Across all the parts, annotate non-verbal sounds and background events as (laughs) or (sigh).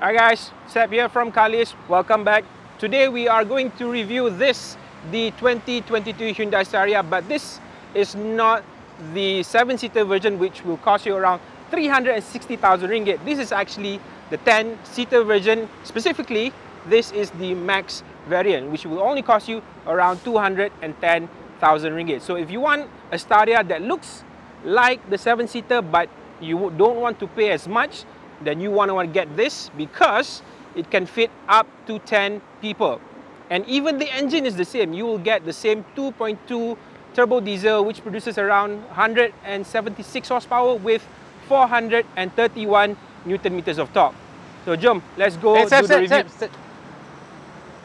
Hi guys, Seb here from Carlist. Welcome back. Today we are going to review this, the 2022 Hyundai Staria, but this is not the 7-seater version which will cost you around 360,000 ringgit. This is actually the 10-seater version. Specifically, this is the Max variant which will only cost you around 210,000 ringgit. So if you want a Staria that looks like the 7-seater but you don't want to pay as much, then you want to get this because it can fit up to 10 people. And even the engine is the same. You will get the same 2.2 turbo diesel which produces around 176 horsepower with 431 newton meters of torque. So jump, let's go Hey, do Seb, the review. Seb.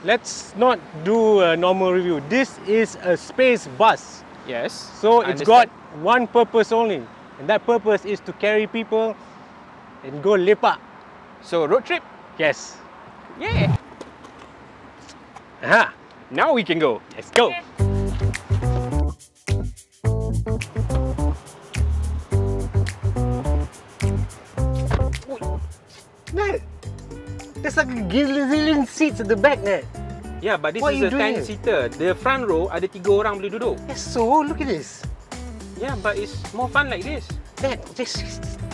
Let's not do a normal review. This is a space bus. Yes. So it's got one purpose only. And that purpose is to carry people and go lepak. So road trip? Yes. Yeah. Aha. Now we can go. Let's go. Nat, there's like a gazillion seats at the back, Nat. Yeah, but this What is a doing 10 seater. The front row ada tiga orang boleh duduk. Yes, so look at this. Yeah, but it's more fun like this. Nat, this Aiyo,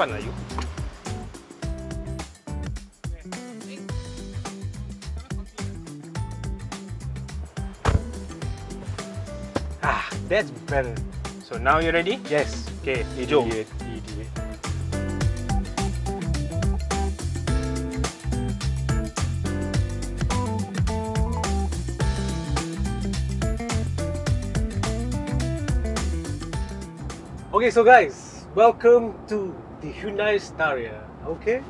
no fun lah ah, that's better. So now you ready? Yes. Okay. Idiot, idiot. Okay, so guys, welcome to the Hyundai Staria. Okay,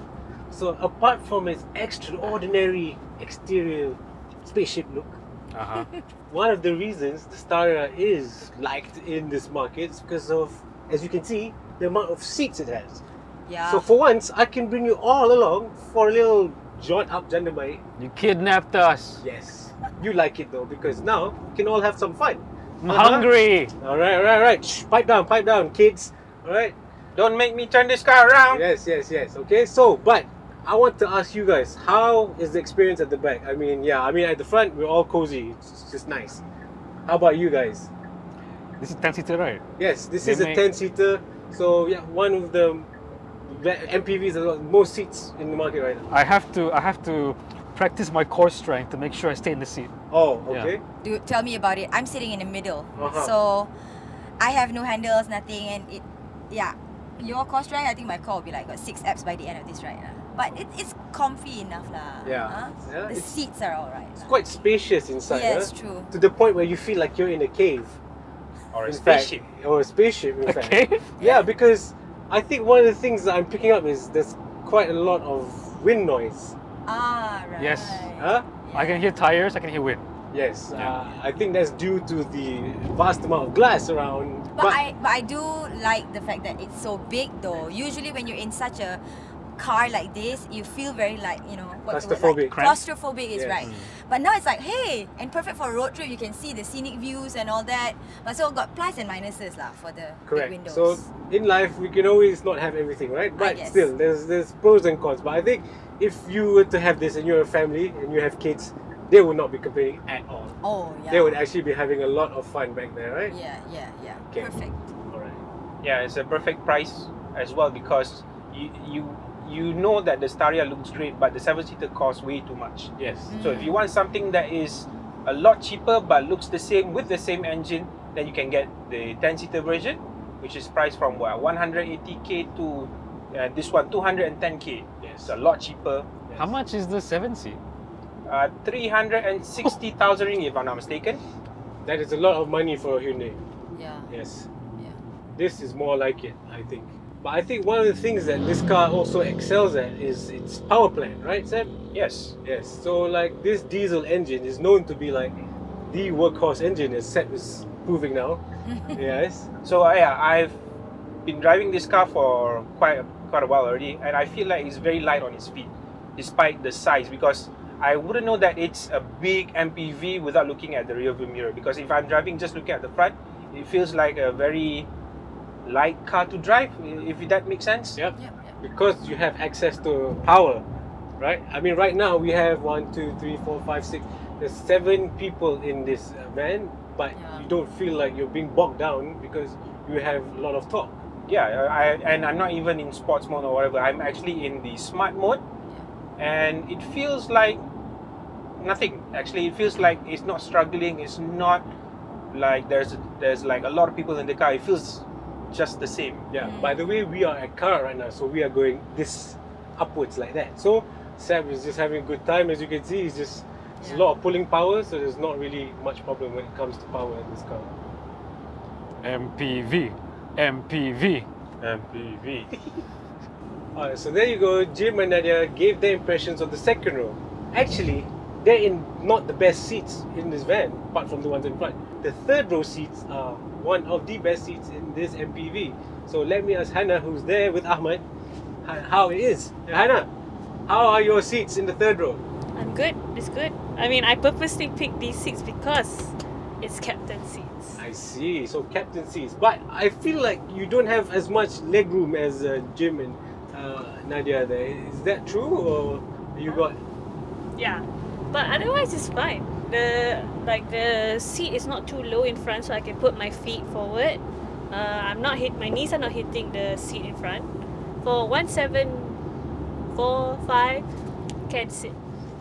so apart from its extraordinary exterior spaceship look, Uh-huh. (laughs) one of the reasons the Staria is liked in this market is because of, as you can see, the amount of seats it has. Yeah. So for once, I can bring you all along for a little jaunt up Janda Baik. You kidnapped us. Yes, you like it though because now we can all have some fun. I'm Uh-huh. hungry. All right, all right, all right. Shh, pipe down, pipe down, kids. All right. Don't make me turn this car around. Yes, yes, yes. Okay, so but I want to ask you guys, how is the experience at the back? I mean, yeah, I mean at the front we're all cozy. It's just nice. How about you guys? This is 10 seater, right? Yes, this They is a 10 seater. So yeah, one of the ve- MPVs that got most seats in the market right now. I have to I have to practice my core strength to make sure I stay in the seat. Oh, Yeah. okay. Dude, tell me about it. I'm sitting in the middle. Uh-huh. So I have no handles, nothing, and it, yeah. Your core strength, I think my core will be like got six apps by the end of this right. lah. But it, it's comfy enough lah. Yeah. huh? Yeah, the it's- seats are alright. It's quite spacious inside. Yes, huh? true. To the point where you feel like you're in a cave. Or a in fact. spaceship. or a spaceship, in fact. Okay. (laughs) Yeah, because I think one of the things that I'm picking up is there's quite a lot of wind noise. Ah, right. Yes. Huh? I can hear tires, I can hear wind. Yes. Yeah. Uh, I think that's due to the vast amount of glass around. But, I but I do like the fact that it's so big though. Usually when you're in such a car like this, you feel very like, you know, what's the word, Claustrophobic. like, claustrophobic is Yes. right. But now it's like, hey, and perfect for a road trip. You can see the scenic views and all that. But so got plus and minuses lah for the big Correct. windows. So in life we can always not have everything, right? But still, there's there's pros and cons. But I think if you were to have this and you're a family and you have kids, they would not be complaining at all. oh yeah. They would actually be having a lot of fun back there, right? Yeah, yeah, yeah. Okay. Perfect. All right. Yeah, it's a perfect price as well because you you you know that the Staria looks great, but the seven seater costs way too much. Yes. So if you want something that is a lot cheaper but looks the same with the same engine, then you can get the 10 seater version, which is priced from what 180k to uh, this one 210k. Yes. It's a lot cheaper. How much is the 7 seat? Uh, 360,000 ringgit if I'm not mistaken. That is a lot of money for a Hyundai. Yeah. Yes. Yeah. This is more like it, I think. But I think one of the things that this car also excels at is its power plant, right, Seb? Yes. Yes. So like this diesel engine is known to be like the workhorse engine, as Seb is proving now. (laughs) yes. So uh, yeah, I've been driving this car for quite a, quite a while already, and I feel like it's very light on its feet, despite the size. Because I wouldn't know that it's a big MPV without looking at the rear view mirror. Because if I'm driving just looking at the front, it feels like a very light car to drive. If that makes sense. Yep. Yep, yep. because you have access to power, right? I mean, right now we have one, two, three, four, five, six. There's seven people in this uh, van, but Yeah. you don't feel like you're being bogged down because you have a lot of torque. Yeah, I, and I'm not even in sports mode or whatever. I'm actually in the smart mode, and it feels like nothing. Actually, it feels like it's not struggling. It's not like there's there's like a lot of people in the Karak. It feels just the same. Yeah. Mm. By the way, we are at car right now, so we are going this upwards like that. So Sam is just having a good time. As you can see, he's just there's a lot of pulling power, so there's not really much problem when it comes to power in this car. MPV, MPV. MPV. (laughs) Alright, so there you go. Jim and Nadia gave their impressions of the second row. Actually, they're in not the best seats in this van, apart from the ones in front. The third row seats are one of the best seats in this MPV. So let me ask Hannah, who's there with Ahmad, h- how it is. Hannah, how are your seats in the third row? I'm good. It's good. I mean, I purposely picked these seats because it's captain seats. I see. So captain seats, but I feel like you don't have as much leg room as uh, Jim and uh, Nadia. There is that true, or you got? Yeah, but otherwise it's fine. The like the seat is not too low in front, so I can put my feet forward. Uh, I'm not hit. My knees are not hitting the seat in front. For one seven, four five, can sit.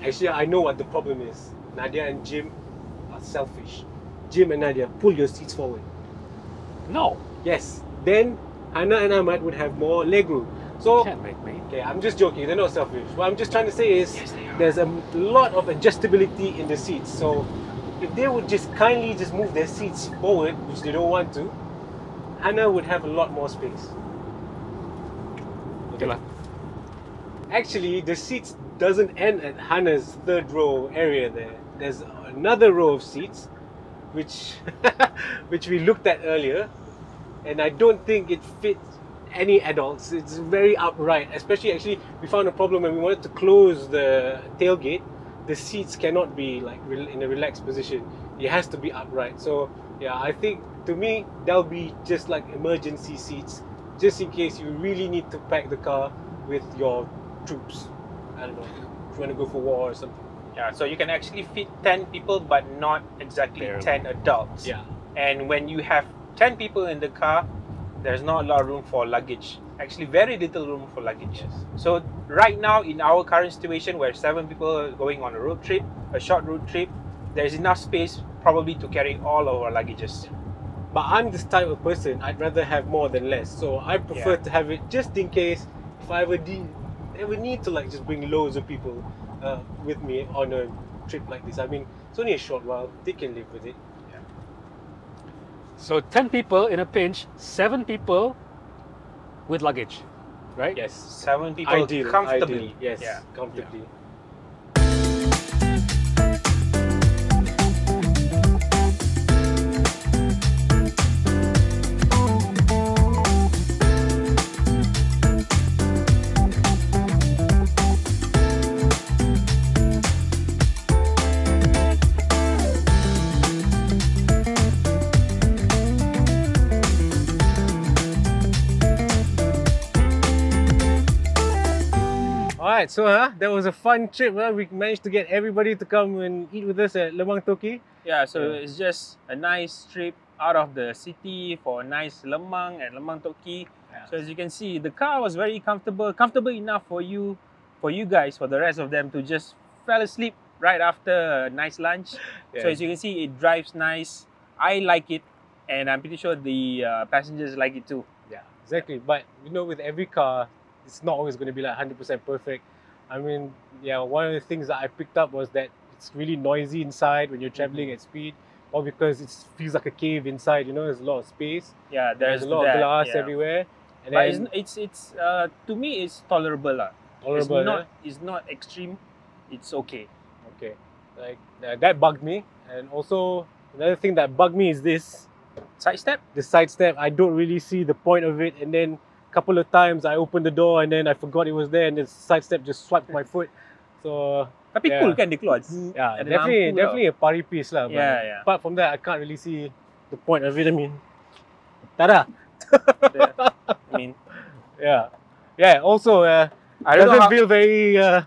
Actually, I know what the problem is. Nadia and Jim are selfish. Jim and Nadia, pull your seats forward. No, Yes. Then Hannah and Ahmad would have more leg room. So, can't make me. okay, I'm just joking. They're not selfish. What I'm just trying to say is there's a lot of adjustability in the seats. So, if they would just kindly just move their seats forward, which they don't want to, Hannah would have a lot more space. Okay. Actually, the seats doesn't end at Hannah's third row area there. There's another row of seats, which (laughs) which we looked at earlier, and I don't think it fits any adults. It's very upright. Especially, actually, we found a problem when we wanted to close the tailgate. The seats cannot be like rel- in a relaxed position. It has to be upright. So yeah, I think to me that'll be just like emergency seats, just in case you really need to pack the car with your troops. I don't know. If you want to go for war or something. Yeah, so you can actually fit 10 people, but not exactly Barely. 10 adults. Yeah. And when you have 10 people in the car, there's not a lot of room for luggage. Actually, very little room for luggage. So, right now, in our current situation where seven people are going on a road trip, a short road trip, there's enough space probably to carry all of our luggages. But I'm this type of person. I'd rather have more than less. So I prefer Yeah. to have it just in case if I ever de- ever need to like just bring loads of people uh, with me on a trip like this. I mean, it's only a short while. They can live with it. So 10 people in a pinch, 7 people with luggage, right? Yes. Seven people Ideal. comfortably. Ideal. Yes. Yeah. Comfortably. Alright, so huh, that was a fun trip. Huh? We managed to get everybody to come and eat with us at Lemang Toki. Yeah, so Yeah. it's just a nice trip out of the city for a nice lemang and lemang toki. So as you can see, the car was very comfortable, comfortable enough for you, for you guys, for the rest of them to just fell asleep right after a nice lunch. (laughs) So as you can see, it drives nice. I like it, and I'm pretty sure the uh, passengers like it too. Yeah, exactly. But you know, with every car, it's not always going to be like 100% perfect. I mean, yeah, one of the things that I picked up was that it's really noisy inside when you're traveling at speed, or because it feels like a cave inside. You know, there's a lot of space. Yeah, there's, There's, a lot that, of glass yeah. everywhere, and But then it's it's, it's uh, to me it's tolerable lah. tolerable. It's not eh? it's not extreme. It's okay. Okay, like uh, that bugged me, and also another thing that bugged me is this Side step. the side step. I don't really see the point of it, and then couple of times I opened the door and then I forgot it was there, and the side step just swiped my foot. So Tapi Yeah. cool kan dia keluar. Yeah, ada definitely, tau. definitely a party piece lah. But Yeah, yeah. Apart from that, I can't really see the point of it. I mean, tada. I mean, (laughs) Yeah, Yeah. Also, uh, I don't doesn't how, feel very uh,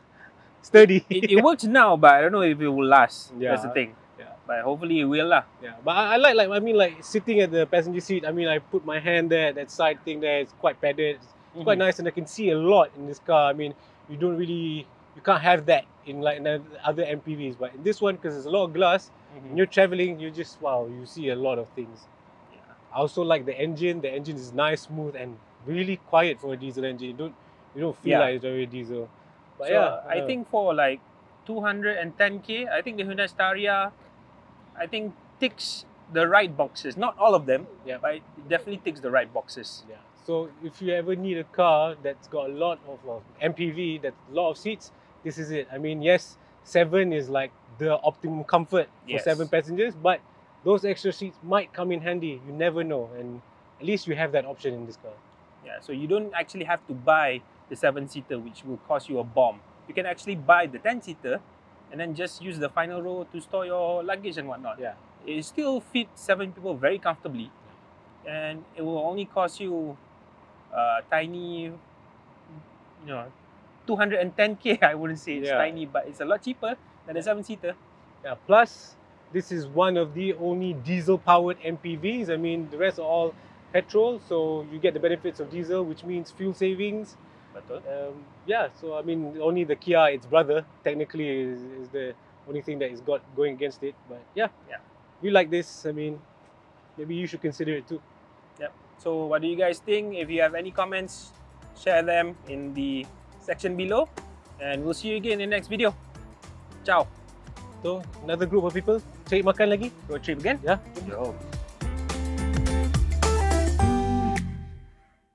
sturdy. it, it works now, but I don't know if it will last. That's the thing. Yeah. But hopefully it will lah. Yeah, but I, I like like I mean like sitting at the passenger seat. I mean I put my hand there, that side thing there. It's quite padded. It's Mm-hmm. quite nice, and I can see a lot in this car. I mean you don't really you can't have that in like in other MPVs, but in this one because there's a lot of glass. Mm-hmm. When you're traveling, you just wow, you see a lot of things. Yeah. I also like the engine. The engine is nice, smooth, and really quiet for a diesel engine. You don't you don't feel Yeah. like it's very diesel. But so yeah, I uh, think for like 210k, I think the Hyundai Staria, I think ticks the right boxes. Not all of them, Yeah. but it definitely ticks the right boxes. Yeah. So if you ever need a car that's got a lot of well, MPV, that's a lot of seats, this is it. I mean, yes, seven is like the optimum comfort for Yes. seven passengers, but those extra seats might come in handy. You never know, and at least you have that option in this car. Yeah, so you don't actually have to buy the seven seater, which will cost you a bomb. You can actually buy the 10 seater and then just use the final row to store your luggage and whatnot. Yeah. It still fits seven people very comfortably, and it will only cost you uh, tiny, you know, 210k. (laughs) I wouldn't say it's Yeah. tiny, but it's a lot cheaper than a seven seater. Yeah. Plus, this is one of the only diesel-powered MPVs. I mean, the rest are all petrol, so you get the benefits of diesel, which means fuel savings. Betul. um, yeah, so I mean, only the Kia, its brother, technically is, is the only thing that is got going against it. But yeah, Yeah. we like this. I mean, maybe you should consider it too. Yeah. So, what do you guys think? If you have any comments, share them in the section below, and we'll see you again in the next video. Ciao. So another group of people cari makan lagi. Road trip again. Yeah. Yo.